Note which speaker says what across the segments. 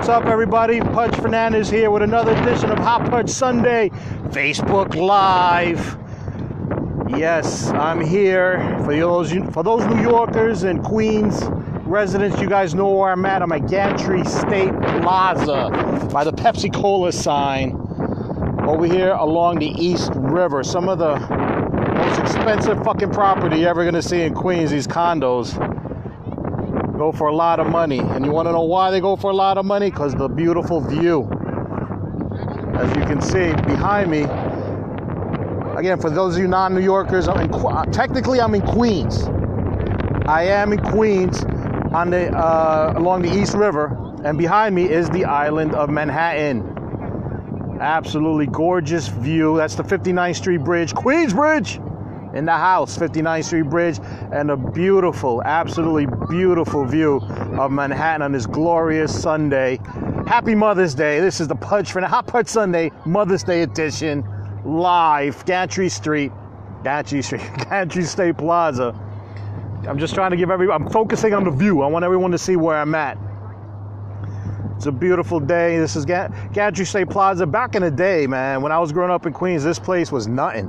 Speaker 1: what's up, everybody? Pudge Fernandez here with another edition of Hot Pudge Sunday Facebook Live. Yes, I'm here for those for those New Yorkers and Queens residents. You guys know where I'm at. I'm at Gantry State Plaza by the Pepsi Cola sign over here along the East River. Some of the most expensive fucking property you're ever gonna see in Queens. These condos go for a lot of money. And you want to know why they go for a lot of money? Because the beautiful view. As you can see behind me, again, for those of you non New Yorkers, I'm in, uh, technically I'm in Queens. I am in Queens on the uh, along the East River, and behind me is the island of Manhattan. Absolutely gorgeous view. That's the 59th Street Bridge, Queensbridge in the house, 59th Street Bridge, and a beautiful, absolutely beautiful view of Manhattan on this glorious Sunday. Happy Mother's Day. This is the Punch for the Hot Pudge Sunday, Mother's Day edition, live, Gantry Street, Gantry Street, Gantry State Plaza. I'm just trying to give every, I'm focusing on the view. I want everyone to see where I'm at. It's a beautiful day. This is Gantry State Plaza. Back in the day, man, when I was growing up in Queens, this place was nothing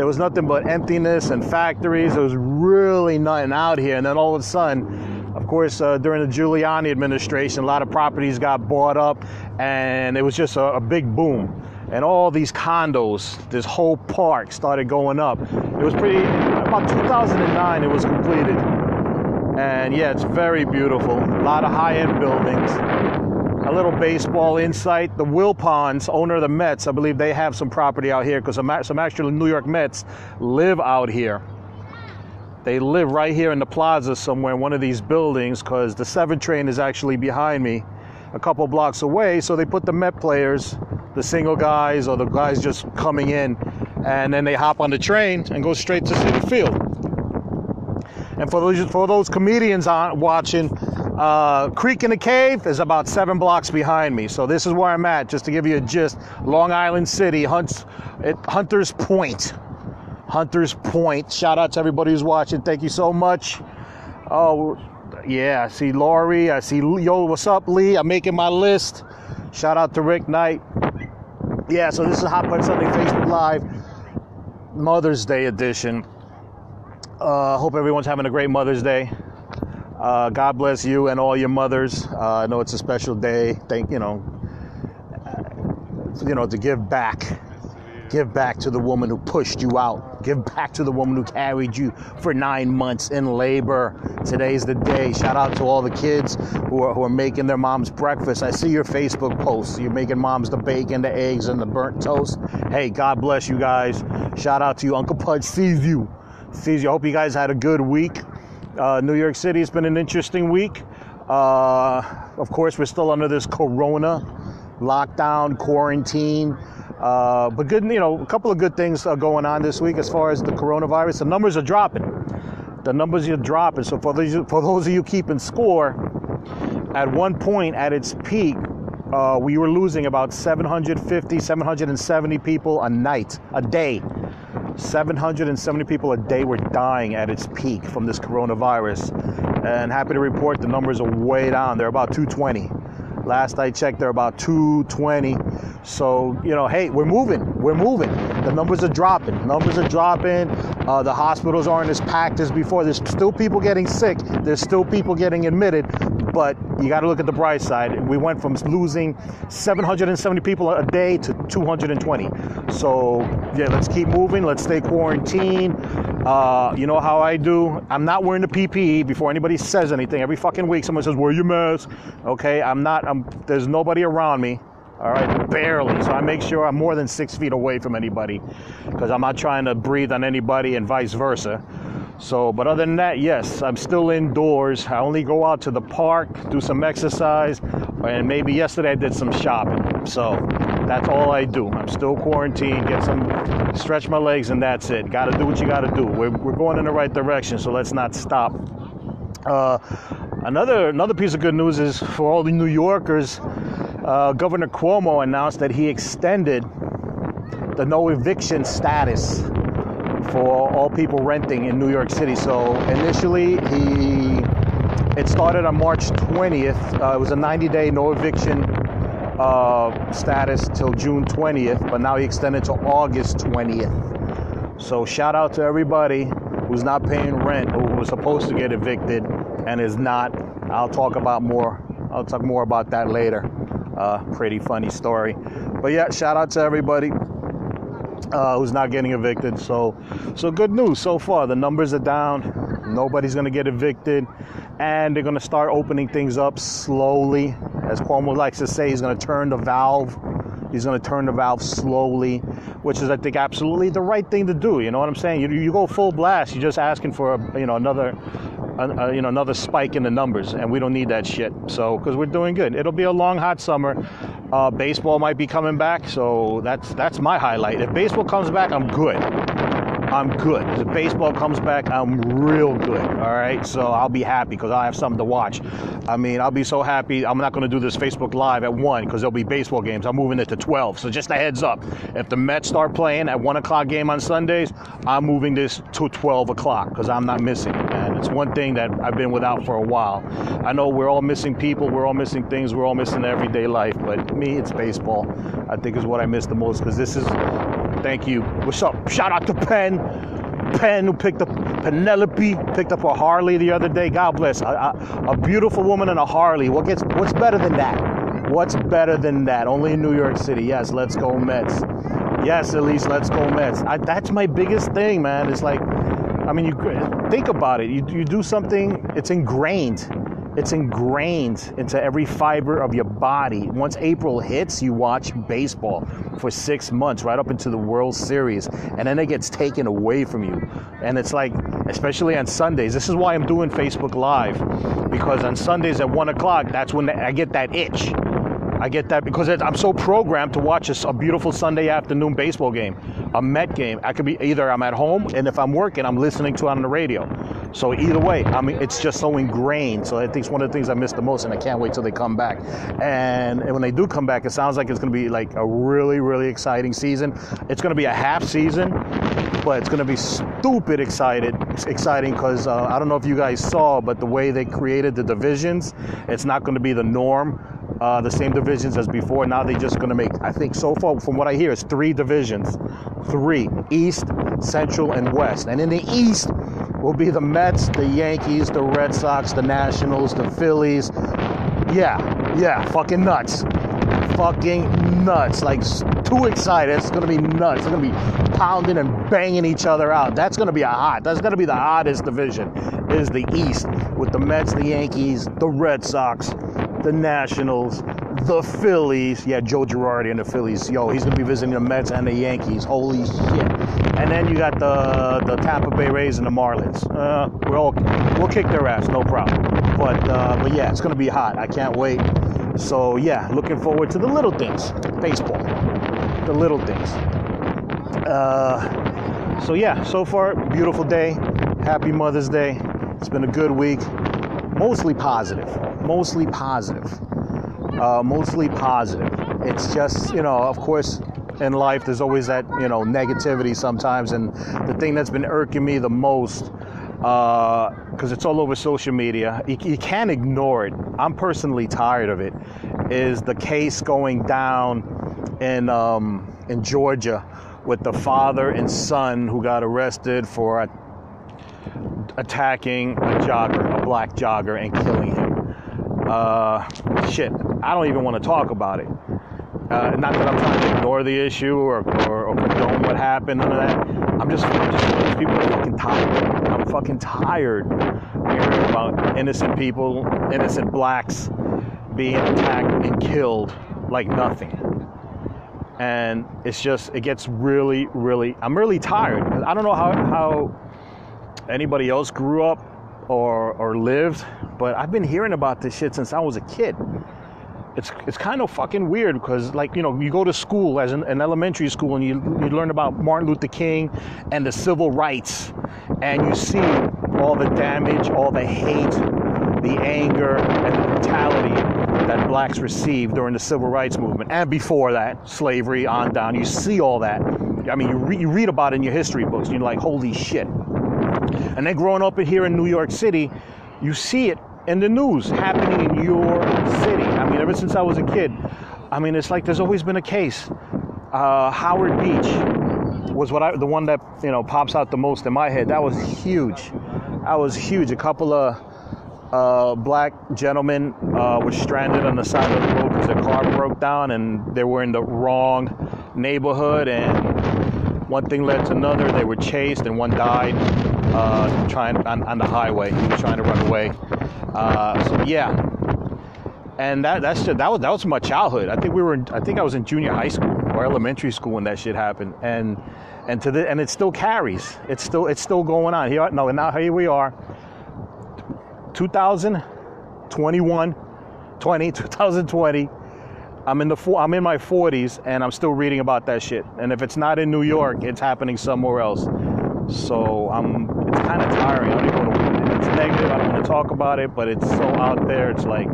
Speaker 1: there was nothing but emptiness and factories. It was really nothing out here. And then all of a sudden, of course, uh, during the Giuliani administration, a lot of properties got bought up, and it was just a, a big boom. And all these condos, this whole park started going up. It was pretty, about 2009, it was completed. And yeah, it's very beautiful. A lot of high end buildings a little baseball insight. The Wilpons, owner of the Mets, I believe they have some property out here because some, some actual New York Mets live out here. They live right here in the plaza somewhere in one of these buildings because the 7 train is actually behind me a couple blocks away. So they put the Met players, the single guys or the guys just coming in, and then they hop on the train and go straight to Citi Field. And for those, for those comedians on, watching, uh, Creek and the Cave is about seven blocks behind me. So this is where I'm at, just to give you a gist. Long Island City, Hunts, it, Hunters Point. Hunters Point. Shout out to everybody who's watching. Thank you so much. Oh, yeah, I see Laurie. I see, yo, what's up, Lee? I'm making my list. Shout out to Rick Knight. Yeah, so this is Hot Pudge Sunday Facebook Live, Mother's Day edition. Uh, hope everyone's having a great Mother's Day. Uh, God bless you and all your mothers. Uh, I know it's a special day. Thank you know, you know, to give back, give back to the woman who pushed you out. Give back to the woman who carried you for nine months in labor. Today's the day. Shout out to all the kids who are, who are making their mom's breakfast. I see your Facebook posts. You're making mom's the bacon, the eggs, and the burnt toast. Hey, God bless you guys. Shout out to you. Uncle Pudge sees you. Sees you. I hope you guys had a good week. Uh, New York City has been an interesting week. Uh, of course, we're still under this corona lockdown, quarantine. Uh, but good, you know, a couple of good things are going on this week as far as the coronavirus. The numbers are dropping. The numbers are dropping. So for those, for those of you keeping score, at one point at its peak, uh, we were losing about 750, 770 people a night, a day. 770 people a day were dying at its peak from this coronavirus. And happy to report the numbers are way down. They're about 220. Last I checked, they're about 220. So, you know, hey, we're moving. We're moving. The numbers are dropping. Numbers are dropping. Uh, the hospitals aren't as packed as before. There's still people getting sick. There's still people getting admitted. But you got to look at the bright side. We went from losing 770 people a day to 220. So, yeah, let's keep moving. Let's stay quarantined. Uh, you know how I do? I'm not wearing the PPE before anybody says anything. Every fucking week, someone says, "Wear your mask." Okay, I'm not. I'm, there's nobody around me. All right, barely. So I make sure I'm more than six feet away from anybody because I'm not trying to breathe on anybody and vice versa. So, but other than that, yes, I'm still indoors. I only go out to the park, do some exercise, and maybe yesterday I did some shopping. So that's all I do. I'm still quarantined, get some, stretch my legs, and that's it. Got to do what you got to do. We're, we're going in the right direction, so let's not stop. Uh, another another piece of good news is for all the New Yorkers. Uh, Governor Cuomo announced that he extended the no eviction status for all people renting in New York City. So initially, he It started on March 20th. Uh, it was a 90-day no eviction uh, status till June 20th, but now he extended to August 20th. So shout out to everybody who's not paying rent, who was supposed to get evicted and is not. I'll talk about more. I'll talk more about that later. Uh, pretty funny story. But yeah, shout out to everybody uh, who's not getting evicted. So, so good news so far. The numbers are down. Nobody's going to get evicted, and they're going to start opening things up slowly. As Cuomo likes to say, he's going to turn the valve. He's going to turn the valve slowly, which is, I think, absolutely the right thing to do. You know what I'm saying? You, you go full blast. You're just asking for, a, you know, another, a, you know, another spike in the numbers, and we don't need that shit. So, because we're doing good. It'll be a long, hot summer. Uh, baseball might be coming back, so that's that's my highlight. If baseball comes back, I'm good. I'm good. If baseball comes back, I'm real good. All right, so I'll be happy because I have something to watch. I mean, I'll be so happy. I'm not going to do this Facebook Live at one because there'll be baseball games. I'm moving it to 12. So just a heads up: if the Mets start playing at one o'clock game on Sundays, I'm moving this to 12 o'clock because I'm not missing. it. And it's one thing that I've been without for a while. I know we're all missing people, we're all missing things, we're all missing everyday life. But me, it's baseball. I think is what I miss the most because this is Thank you. What's up? Shout out to Penn. Penn, who picked up Penelope, picked up a Harley the other day. God bless. A, a, a, beautiful woman and a Harley. What gets? What's better than that? What's better than that? Only in New York City. Yes, let's go Mets. Yes, at least let's go Mets. I, that's my biggest thing, man. It's like, I mean, you think about it. You, you do something. It's ingrained it's ingrained into every fiber of your body. Once April hits, you watch baseball for six months, right up into the World Series, and then it gets taken away from you. And it's like, especially on Sundays, this is why I'm doing Facebook Live, because on Sundays at one o'clock, that's when I get that itch. I get that because I'm so programmed to watch a, a, beautiful Sunday afternoon baseball game, a Met game. I could be either I'm at home, and if I'm working, I'm listening to it on the radio. So either way, I mean, it's just so ingrained. So I think it's one of the things I miss the most, and I can't wait till they come back. And, and when they do come back, it sounds like it's going to be like a really, really exciting season. It's going to be a half season, but it's going to be stupid excited, exciting because uh, I don't know if you guys saw, but the way they created the divisions, it's not going to be the norm uh, the same divisions as before. Now they're just going to make, I think so far, from what I hear, it's three divisions. Three East, Central, and West. And in the East will be the Mets, the Yankees, the Red Sox, the Nationals, the Phillies. Yeah, yeah, fucking nuts. Fucking nuts. Like, too excited. It's going to be nuts. It's going to be pounding and banging each other out. That's going to be a hot. That's going to be the hottest division, is the East, with the Mets, the Yankees, the Red Sox, the Nationals, the Phillies. Yeah, Joe Girardi and the Phillies. Yo, he's gonna be visiting the Mets and the Yankees. Holy shit! And then you got the the Tampa Bay Rays and the Marlins. Uh, we'll we'll kick their ass, no problem. But uh, but yeah, it's gonna be hot. I can't wait. So yeah, looking forward to the little things, baseball, the little things. Uh, so yeah, so far beautiful day. Happy Mother's Day. It's been a good week, mostly positive mostly positive. Uh, mostly positive. It's just, you know, of course, in life, there's always that, you know, negativity sometimes. And the thing that's been irking me the most, because uh, it's all over social media, you, you can't ignore it. I'm personally tired of it. Is the case going down in um, in Georgia with the father and son who got arrested for attacking a jogger, a black jogger, and killing him. Uh, shit, I don't even want to talk about it. Uh, not that I'm trying to ignore the issue or, or, or condone what happened, none of that. I'm just, I'm just people are fucking tired. I'm fucking tired hearing about innocent people, innocent blacks being attacked and killed like nothing. And it's just, it gets really, really, I'm really tired. I don't know how, how anybody else grew up or, or lived, but I've been hearing about this shit since I was a kid. It's, it's kind of fucking weird because like you know you go to school as an, an elementary school and you, you learn about Martin Luther King and the civil rights and you see all the damage, all the hate, the anger, and the brutality that blacks received during the civil rights movement and before that, slavery on down. You see all that. I mean, you, re- you read about it in your history books, and you're like, holy shit. And then growing up here in New York City, you see it in the news happening in your city. I mean, ever since I was a kid, I mean, it's like there's always been a case. Uh, Howard Beach was what I, the one that you know pops out the most in my head. That was huge. That was huge. A couple of uh, black gentlemen uh, were stranded on the side of the road because their car broke down and they were in the wrong neighborhood and one thing led to another. They were chased and one died uh, trying on, on, the highway. He was trying to run away. Uh, so yeah, and that that's just, that was that was my childhood. I think we were in, I think I was in junior high school or elementary school when that shit happened, and and to the and it still carries. It's still it's still going on here. No, and now here we are. 2021, 20, 2020. I'm in the I'm in my 40s and I'm still reading about that shit. And if it's not in New York, it's happening somewhere else. So I'm it's kind of tiring. I don't even want to, negative. I don't want to talk about it, but it's so out there. It's like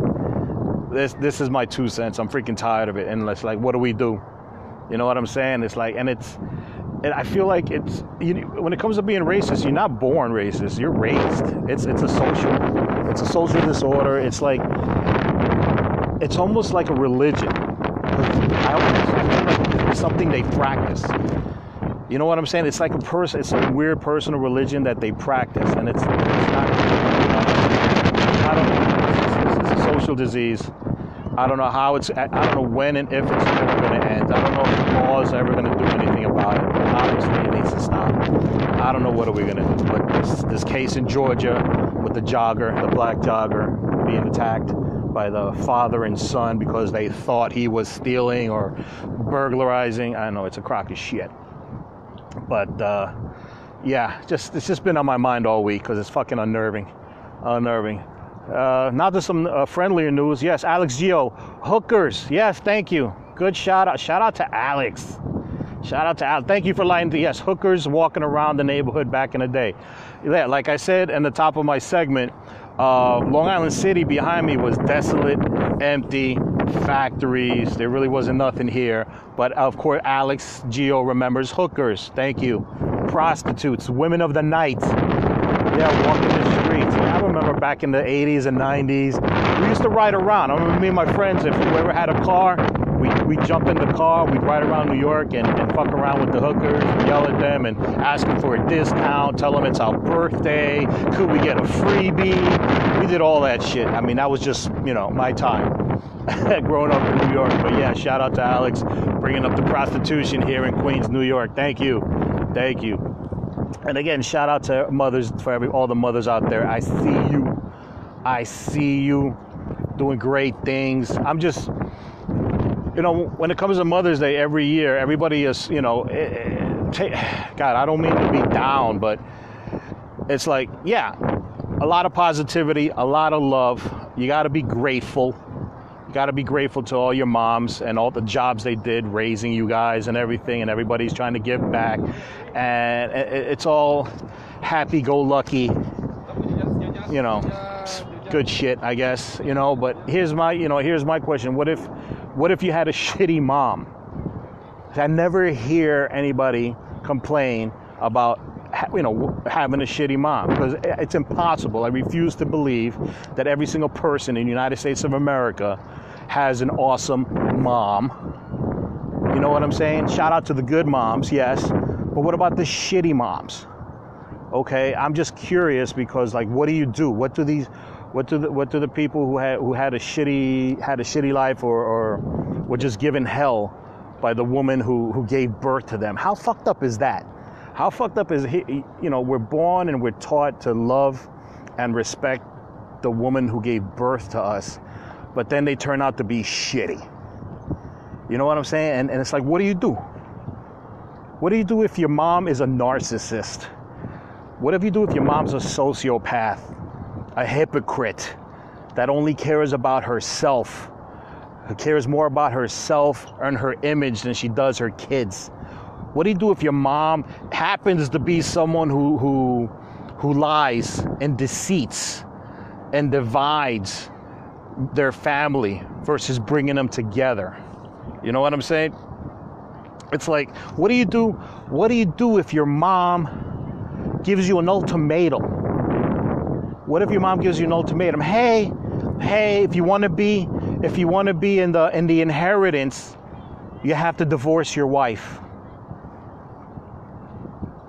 Speaker 1: this this is my two cents. I'm freaking tired of it. And it's like, what do we do? You know what I'm saying? It's like, and it's, and I feel like it's you know, when it comes to being racist, you're not born racist. You're raised. It's it's a social, it's a social disorder. It's like, it's almost like a religion. I almost feel like it's something they practice. You know what I'm saying? It's like a person. It's a weird personal religion that they practice, and it's, it's not. I don't know. It's, it's a social disease. I don't know how it's. I don't know when and if it's ever going to end. I don't know if the law is ever going to do anything about it. But obviously, it needs to stop. I don't know what are we going to do. But this this case in Georgia with the jogger, the black jogger, being attacked by the father and son because they thought he was stealing or burglarizing. I don't know it's a crock of shit. But uh, yeah, just it's just been on my mind all week because it's fucking unnerving, unnerving. Uh, now to some uh, friendlier news. Yes, Alex Geo, hookers. Yes, thank you. Good shout out. Shout out to Alex. Shout out to Alex. Thank you for lying to yes, hookers walking around the neighborhood back in the day. Yeah, like I said in the top of my segment, uh, Long Island City behind me was desolate, empty, factories. There really wasn't nothing here. But of course, Alex Geo remembers hookers. Thank you. Prostitutes, women of the night. Yeah, walking the streets. I remember back in the 80s and 90s. We used to ride around. I remember me and my friends, if we ever had a car, we we jump in the car, we'd ride around New York and, and fuck around with the hookers, yell at them and ask them for a discount, tell them it's our birthday, could we get a freebie? We did all that shit. I mean, that was just, you know, my time growing up in New York. But yeah, shout out to Alex bringing up the prostitution here in Queens, New York. Thank you. Thank you. And again, shout out to mothers for every all the mothers out there. I see you. I see you doing great things. I'm just you know, when it comes to Mother's Day every year, everybody is, you know, eh, eh, God, I don't mean to be down, but it's like, yeah, a lot of positivity, a lot of love. You got to be grateful. Got to be grateful to all your moms and all the jobs they did raising you guys and everything, and everybody's trying to give back. And it's all happy go lucky, you know, good shit, I guess, you know. But here's my, you know, here's my question: What if what if you had a shitty mom? I never hear anybody complain about you know having a shitty mom because it's impossible. I refuse to believe that every single person in the United States of America has an awesome mom. You know what I'm saying? Shout out to the good moms, yes, but what about the shitty moms? Okay, I'm just curious because like what do you do? What do these what do the, what do the people who had who had a shitty had a shitty life or, or were just given hell by the woman who, who gave birth to them? How fucked up is that? How fucked up is he, you know we're born and we're taught to love and respect the woman who gave birth to us, but then they turn out to be shitty. You know what I'm saying? And, and it's like, what do you do? What do you do if your mom is a narcissist? What if you do if your mom's a sociopath? a hypocrite that only cares about herself, who cares more about herself and her image than she does her kids. What do you do if your mom happens to be someone who who who lies and deceits and divides their family versus bringing them together? You know what I'm saying? It's like, what do you do? What do you do if your mom gives you an ultimatum? What if your mom gives you an ultimatum? Hey, hey, if you want to be, if you want to be in the in the inheritance, you have to divorce your wife.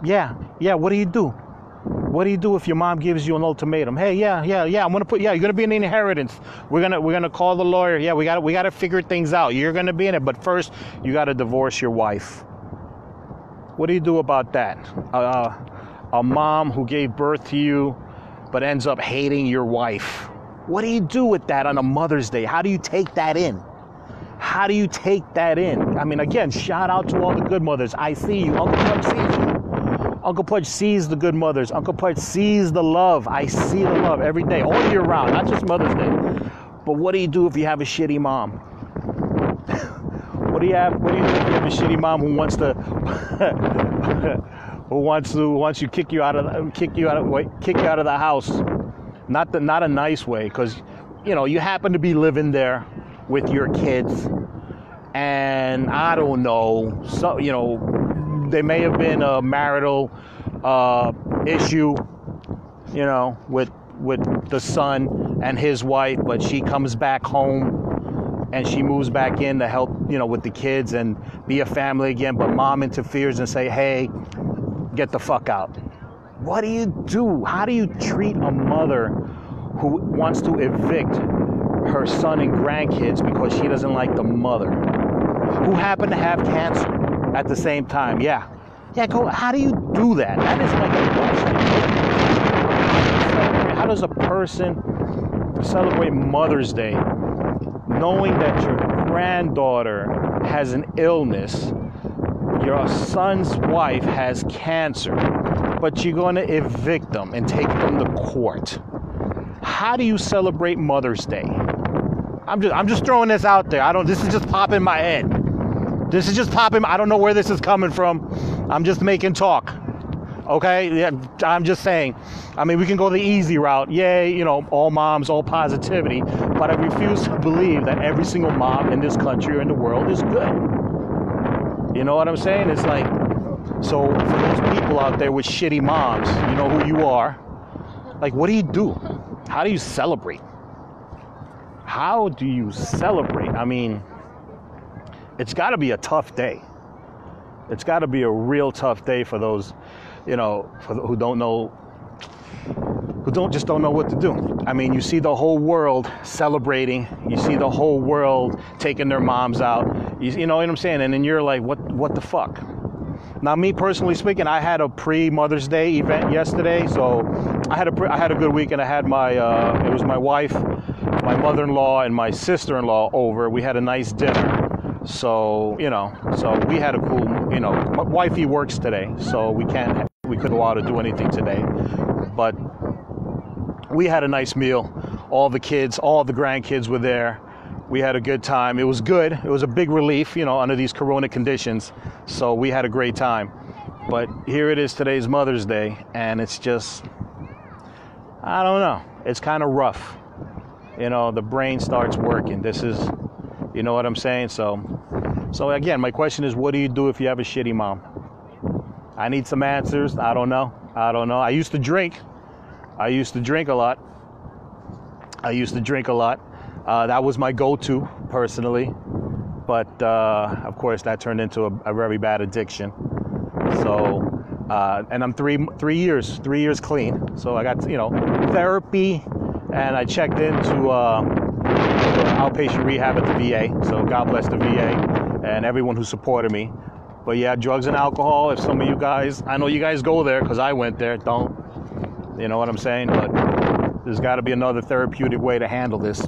Speaker 1: Yeah, yeah. What do you do? What do you do if your mom gives you an ultimatum? Hey, yeah, yeah, yeah. I'm gonna put. Yeah, you're gonna be in the inheritance. We're gonna we're gonna call the lawyer. Yeah, we gotta, we got to figure things out. You're gonna be in it, but first you got to divorce your wife. What do you do about that? Uh, a mom who gave birth to you, but ends up hating your wife. What do you do with that on a Mother's Day? How do you take that in? How do you take that in? I mean, again, shout out to all the good mothers. I see you. Uncle Pudge sees you. Uncle Pudge sees the good mothers. Uncle Pudge sees the love. I see the love every day, all year round, not just Mother's Day. But what do you do if you have a shitty mom? what do you have? What do you do if you have a shitty mom who wants to, who wants to wants you kick you out of kick you out of wait, kick you out of the house? Not the not a nice way, because you know you happen to be living there with your kids, and I don't know, so you know there may have been a marital uh, issue, you know, with with the son and his wife, but she comes back home and she moves back in to help, you know, with the kids and be a family again. But mom interferes and say, "Hey, get the fuck out." What do you do? How do you treat a mother who wants to evict her son and grandkids because she doesn't like the mother who happened to have cancer? At the same time. Yeah. Yeah, go, how do you do that? That is like a question. How does a person celebrate Mother's Day knowing that your granddaughter has an illness, your son's wife has cancer, but you're going to evict them and take them to court? How do you celebrate Mother's Day? I'm just I'm just throwing this out there. I don't this is just popping my head. This is just popping. I don't know where this is coming from. I'm just making talk. Okay? Yeah, I'm just saying. I mean, we can go the easy route. Yay, you know, all moms, all positivity. But I refuse to believe that every single mom in this country or in the world is good. You know what I'm saying? It's like, so for those people out there with shitty moms, you know who you are. Like, what do you do? How do you celebrate? How do you celebrate? I mean, it's got to be a tough day. It's got to be a real tough day for those, you know, who don't know, who don't just don't know what to do. I mean, you see the whole world celebrating. You see the whole world taking their moms out. You, you know what I'm saying? And then you're like, what, what the fuck? Now, me personally speaking, I had a pre Mother's Day event yesterday, so I had a pre- I had a good weekend. I had my uh, it was my wife, my mother-in-law, and my sister-in-law over. We had a nice dinner so you know, so we had a cool, you know, my wifey works today, so we can't, we couldn't go out to do anything today, but we had a nice meal. All the kids, all the grandkids were there. We had a good time. It was good. It was a big relief, you know, under these corona conditions. So we had a great time. But here it is today's Mother's Day, and it's just, I don't know. It's kind of rough. You know, the brain starts working. This is you know what I'm saying? So, so again, my question is, what do you do if you have a shitty mom? I need some answers. I don't know. I don't know. I used to drink. I used to drink a lot. I used to drink a lot. Uh, that was my go-to personally, but uh, of course that turned into a, a very bad addiction. So, uh, and I'm three three years three years clean. So I got you know therapy, and I checked into uh, outpatient rehab at the VA. So God bless the VA and everyone who supported me. But yeah, drugs and alcohol. If some of you guys, I know you guys go there because I went there. Don't, you know what I'm saying? But there's got to be another therapeutic way to handle this.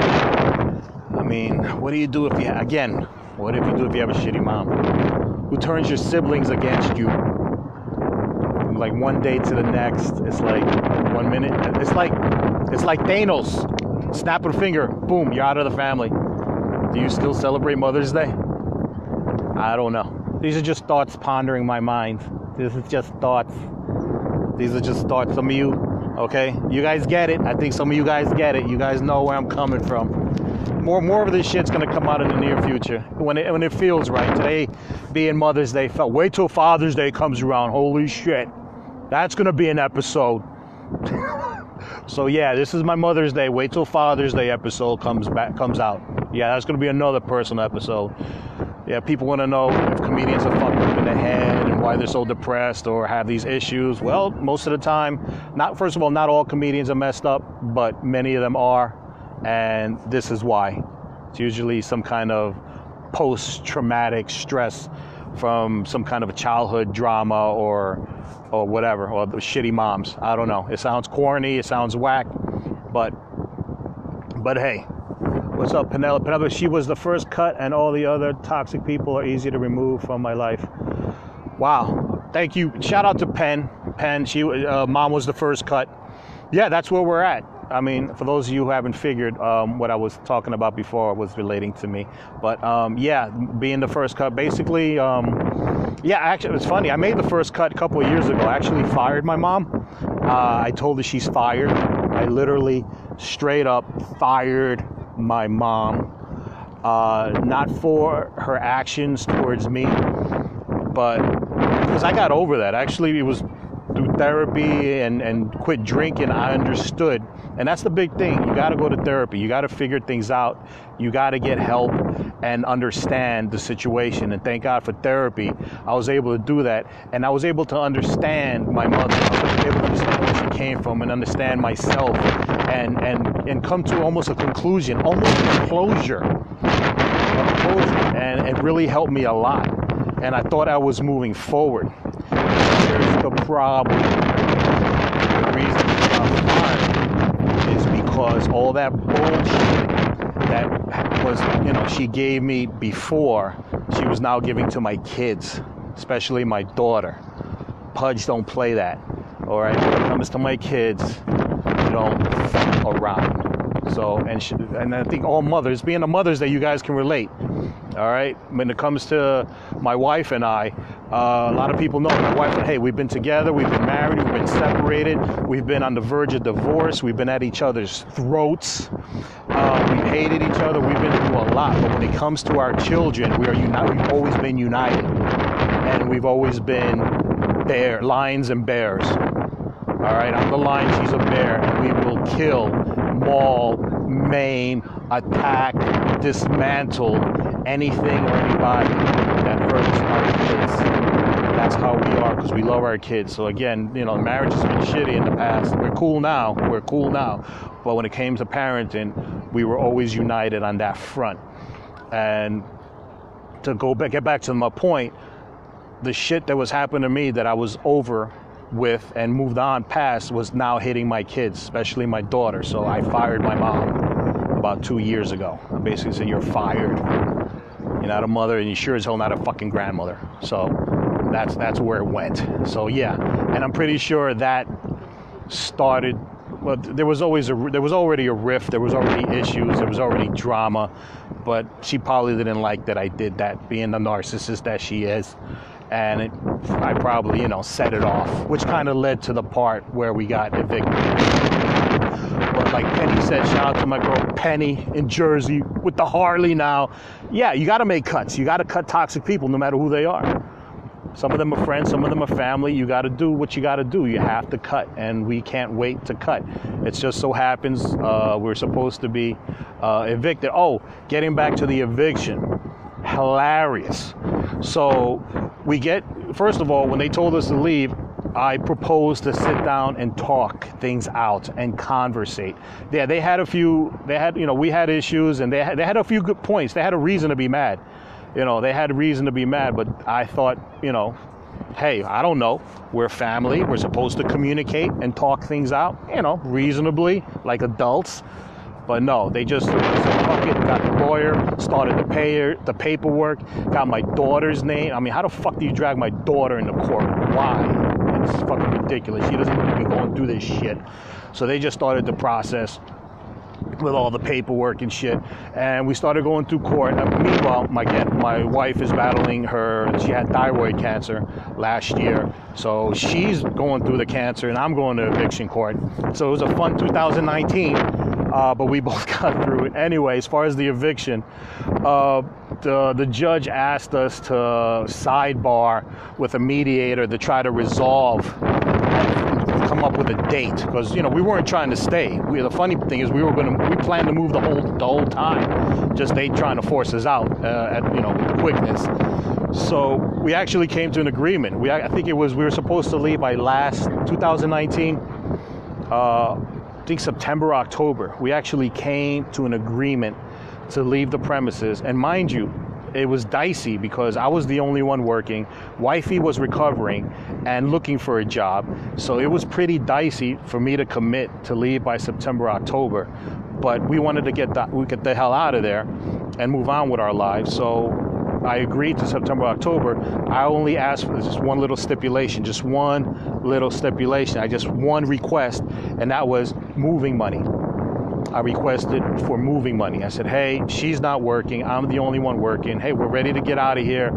Speaker 1: I mean, what do you do if you again? What if you do if you have a shitty mom who turns your siblings against you? Like one day to the next, it's like one minute. It's like it's like Thanos Snap a finger, boom, you're out of the family. Do you still celebrate Mother's Day? I don't know. These are just thoughts pondering my mind. This is just thoughts. These are just thoughts. Some of you, okay, you guys get it. I think some of you guys get it. You guys know where I'm coming from. More, more of this shit's gonna come out in the near future when it when it feels right. Today, being Mother's Day, felt. Wait till Father's Day comes around. Holy shit, that's gonna be an episode. so yeah, this is my Mother's Day. Wait till Father's Day episode comes back comes out. Yeah, that's gonna be another personal episode. Yeah, people want to know if comedians are fucked up in the head and why they're so depressed or have these issues. Well, most of the time, not first of all, not all comedians are messed up, but many of them are, and this is why. It's usually some kind of post-traumatic stress from some kind of a childhood drama or or whatever, or the shitty moms. I don't know. It sounds corny, it sounds whack, but but hey, what's up, Penelope? Penelope, she was the first cut, and all the other toxic people are easy to remove from my life. Wow, thank you. Shout out to Pen. Pen, she uh, mom was the first cut. Yeah, that's where we're at. I mean, for those of you who haven't figured, um, what I was talking about before was relating to me. But um, yeah, being the first cut, basically, um, yeah, actually, it's funny. I made the first cut a couple of years ago. I actually fired my mom. Uh, I told her she's fired. I literally straight up fired my mom. Uh, not for her actions towards me, but because I got over that. Actually, it was through therapy and, and quit drinking, I understood. And that's the big thing. You got to go to therapy. You got to figure things out. You got to get help and understand the situation. And thank God for therapy. I was able to do that. And I was able to understand my mother. I was able to understand where she came from and understand myself and, and, and come to almost a conclusion, almost a closure. A closure. And it really helped me a lot. And I thought I was moving forward here's the problem. The reason because all that bullshit that was, you know, she gave me before, she was now giving to my kids, especially my daughter. Pudge don't play that. All right, when it comes to my kids, you don't fuck around. So, and she, and I think all mothers, being a mothers, that you guys can relate. All right, when it comes to my wife and I, uh, a lot of people know my wife. Hey, we've been together, we've been married, we've been separated, we've been on the verge of divorce, we've been at each other's throats, uh, we've hated each other, we've been through a lot. But when it comes to our children, we are united. We've always been united, and we've always been bear lions and bears. All right, I'm the lion, she's a bear, and we will kill, maul, maim, attack, dismantle anything or anybody our kids. That's how we are because we love our kids. So again, you know, marriage has been shitty in the past. We're cool now. We're cool now. But when it came to parenting, we were always united on that front. And to go back, get back to my point, the shit that was happening to me that I was over with and moved on past was now hitting my kids, especially my daughter. So I fired my mom about two years ago. I basically said, You're fired. You're not a mother, and you sure as hell not a fucking grandmother. So that's that's where it went. So yeah, and I'm pretty sure that started. Well, there was always a there was already a rift. There was already issues. There was already drama, but she probably didn't like that I did that, being the narcissist that she is and it, I probably, you know, set it off, which kind of led to the part where we got evicted. Like Penny said, shout out to my girl Penny in Jersey with the Harley now. Yeah, you got to make cuts. You got to cut toxic people no matter who they are. Some of them are friends, some of them are family. You got to do what you got to do. You have to cut, and we can't wait to cut. It just so happens uh, we're supposed to be uh, evicted. Oh, getting back to the eviction hilarious. So we get, first of all, when they told us to leave, I proposed to sit down and talk things out and conversate. Yeah, they had a few, they had, you know, we had issues and they had, they had a few good points. They had a reason to be mad. You know, they had a reason to be mad, but I thought, you know, hey, I don't know. We're family. We're supposed to communicate and talk things out, you know, reasonably, like adults. But no, they just fuck it, got the lawyer, started the payer, the paperwork, got my daughter's name. I mean, how the fuck do you drag my daughter into court? Why? It's fucking ridiculous. She doesn't even be going through this shit. So they just started the process with all the paperwork and shit. And we started going through court. And meanwhile, my my wife is battling her. She had thyroid cancer last year, so she's going through the cancer, and I'm going to eviction court. So it was a fun 2019. Uh, but we both got through it. Anyway, as far as the eviction, uh, the, the judge asked us to sidebar with a mediator to try to resolve come up with a date because you know we weren't trying to stay. We, the funny thing is we were gonna we planned to move the whole the whole time. Just they trying to force us out uh, at you know with the quickness. So we actually came to an agreement. We I think it was we were supposed to leave by last 2019. Uh, I think September October. We actually came to an agreement to leave the premises. And mind you, it was dicey because I was the only one working. Wifey was recovering and looking for a job. So it was pretty dicey for me to commit to leave by September, October. But we wanted to get the, we get the hell out of there and move on with our lives. So I agreed to September, October. I only asked for just one little stipulation, just one little stipulation. I just one request, and that was moving money. I requested for moving money. I said, hey, she's not working. I'm the only one working. Hey, we're ready to get out of here.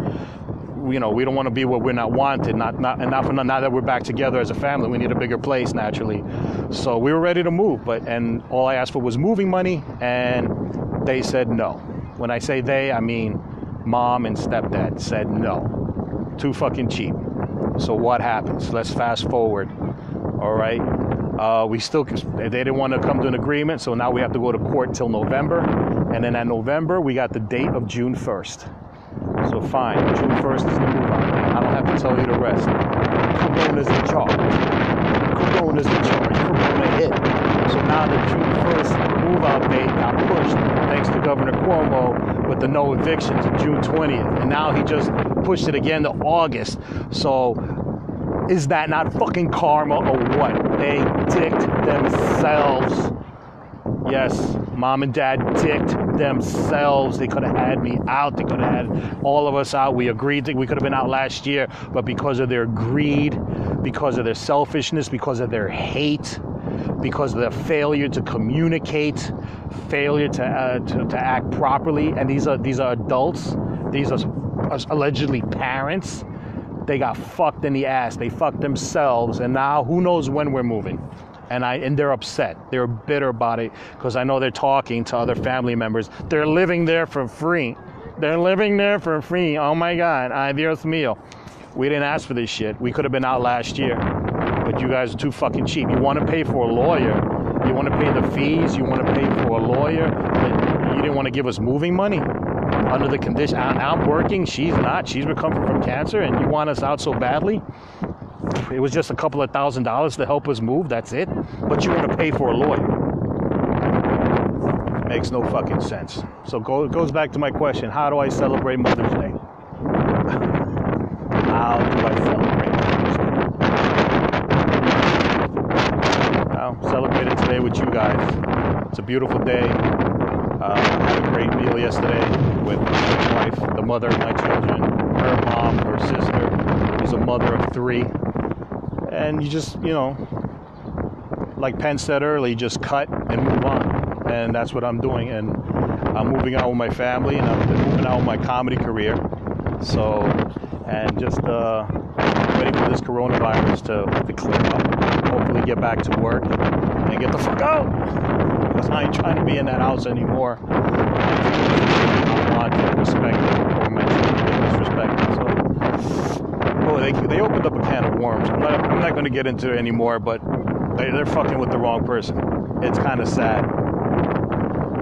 Speaker 1: You know, we don't want to be where we're not wanted. Not, not, and not now that we're back together as a family. We need a bigger place naturally. So we were ready to move. But and all I asked for was moving money, and they said no. When I say they, I mean mom and stepdad said no. Too fucking cheap. So what happens? Let's fast forward. All right. Uh, we still they didn't want to come to an agreement, so now we have to go to court till November, and then at November we got the date of June 1st. So fine, June 1st is the move out. I don't have to tell you the rest. Corona's in charge. Corona's in charge. Corona hit. So now the June 1st move out date got pushed thanks to Governor Cuomo with the no evictions June 20th, and now he just pushed it again to August. So is that not fucking karma or what? They dicked themselves. Yes, mom and dad dicked themselves. They could have had me out. They could have had all of us out. We agreed that we could have been out last year, but because of their greed, because of their selfishness, because of their hate, because of their failure to communicate, failure to, uh, to, to act properly, and these are these are adults. These are allegedly parents they got fucked in the ass. They fucked themselves, and now who knows when we're moving. And I and they're upset. They're bitter about it because I know they're talking to other family members. They're living there for free. They're living there for free. Oh my God, ay Dios mío. We didn't ask for this shit. We could have been out last year, but you guys are too fucking cheap. You want to pay for a lawyer. You want to pay the fees. You want to pay for a lawyer. You didn't want to give us moving money under the condition. I'm working, she's not. She's recovering from cancer, and you want us out so badly. It was just a couple of thousand dollars to help us move. That's it. But you want to pay for a lawyer. Makes no fucking sense. So go, it goes back to my question: How do I celebrate Mother's Day? How do I celebrate Mother's Day? I'll celebrate it today with you guys. It's a beautiful day. Uh, had a great meal yesterday with my wife, the mother of my children, her mom, her sister, who's a mother of three. And you just, you know, like Penn said earlier, just cut and move on. And that's what I'm doing. And I'm moving on with my family and I'm moving on with my comedy career. So, and just uh, waiting for this coronavirus to, to clear up. Hopefully, get back to work and get the fuck out because I ain't trying to be in that house anymore. Want to respect or. So, oh, they, they opened up a can of worms. I'm not, I'm not going to get into it anymore, but they, they're fucking with the wrong person. It's kind of sad.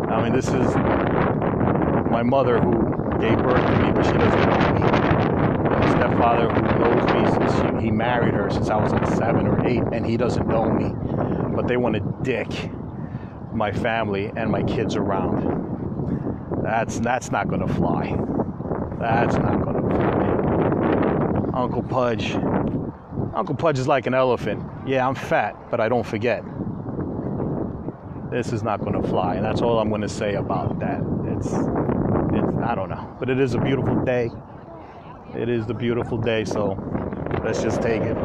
Speaker 1: I mean, this is my mother who gave birth to me, but she doesn't know me. My stepfather who knows me since she, he married her since I was like seven or eight, and he doesn't know me. But they want a dick my family and my kids around. That's that's not going to fly. That's not to fly. Uncle Pudge. Uncle Pudge is like an elephant. Yeah, I'm fat, but I don't forget. This is not going to fly, and that's all I'm going to say about that. It's, it's I don't know, but it is a beautiful day. It is the beautiful day, so let's just take it.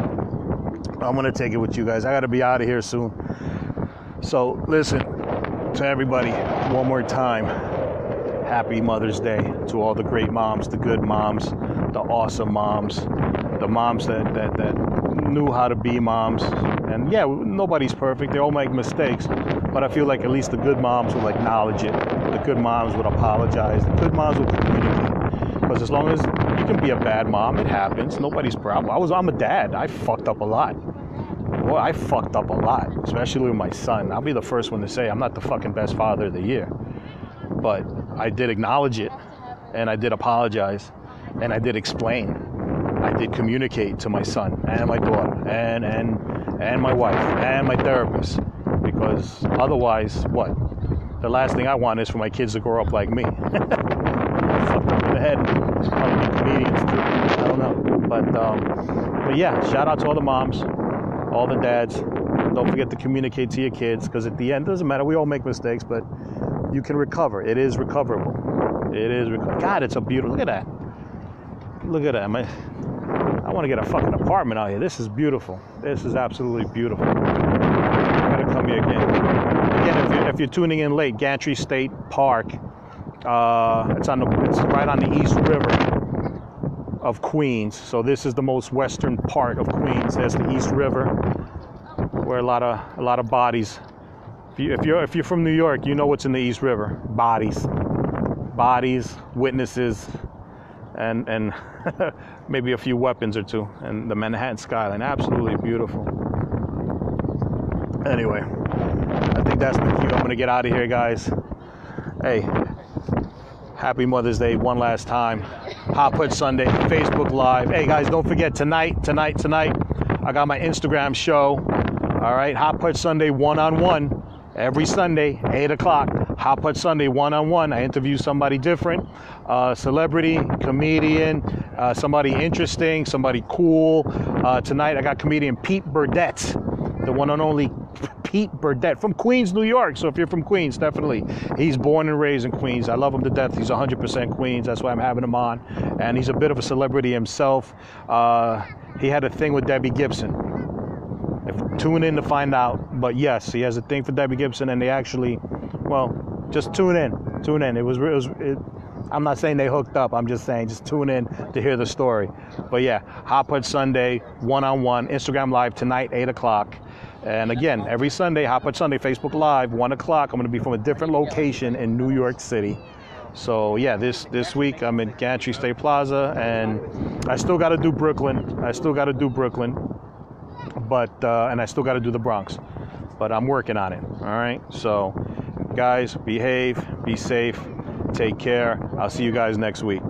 Speaker 1: I'm to take it with you guys. I got to be out of here soon. So, listen, to everybody, one more time, happy Mother's Day to all the great moms, the good moms, the awesome moms, the moms that, that, that knew how to be moms. And yeah, nobody's perfect, they all make mistakes, but I feel like at least the good moms will acknowledge it. The good moms would apologize. The good moms would communicate. Because as long as you can be a bad mom, it happens. Nobody's problem. I was I'm a dad. I fucked up a lot. Boy, I fucked up a lot, especially with my son. I'll be the first one to say I'm not the fucking best father of the year. But I did acknowledge it and I did apologize and I did explain. I did communicate to my son and my daughter and and and my wife and my therapist because otherwise what? The last thing I want is for my kids to grow up like me. fucked up in the head. Comedians. I don't know. But um, but yeah, shout out to all the moms, all the dads. Don't forget to communicate to your kids because at the end, it doesn't matter. We all make mistakes, but you can recover. It is recoverable. It is. Reco- God, it's a beautiful. Look at that. Look at that. My, I want to get a fucking apartment out here. This is beautiful. This is absolutely beautiful. I gotta come here again. Again, if you're, if you're tuning in late, Gantry State Park. Uh, it's on the. It's right on the East River of Queens. So this is the most western part of Queens. There's the East River, where a lot of a lot of bodies. If, you, if you're if you're from New York, you know what's in the East River: bodies, bodies, witnesses, and and maybe a few weapons or two. And the Manhattan skyline, absolutely beautiful. Anyway, I think that's the cue. I'm gonna get out of here, guys. Hey, happy Mother's Day one last time. Hot Pudge Sunday, Facebook Live. Hey guys, don't forget tonight, tonight, tonight. I got my Instagram show. All right, Hot Pudge Sunday one on one every Sunday, eight o'clock. Hot Pudge Sunday one on one. I interview somebody different, uh, celebrity, comedian, uh, somebody interesting, somebody cool. Uh, tonight I got comedian Pete Burdett, the one and only Pete Burdett from Queens, New York. So if you're from Queens, definitely. He's born and raised in Queens. I love him to death. He's 100% Queens. That's why I'm having him on. And he's a bit of a celebrity himself. Uh, he had a thing with Debbie Gibson. If, tune in to find out. But yes, he has a thing for Debbie Gibson, and they actually, well, just tune in. Tune in. It was, it was it, I'm not saying they hooked up. I'm just saying just tune in to hear the story. But yeah, Hot Pudge Sunday, one on one, Instagram Live tonight, 8 o'clock. And again, every Sunday, Hot Pudge Sunday, Facebook Live, 1 o'clock. I'm going to be from a different location in New York City. So yeah, this this week I'm in Gantry State Plaza, and I still got to do Brooklyn. I still got to do Brooklyn, but uh, and I still got to do the Bronx. But I'm working on it. All right. So, guys, behave, be safe, take care. I'll see you guys next week.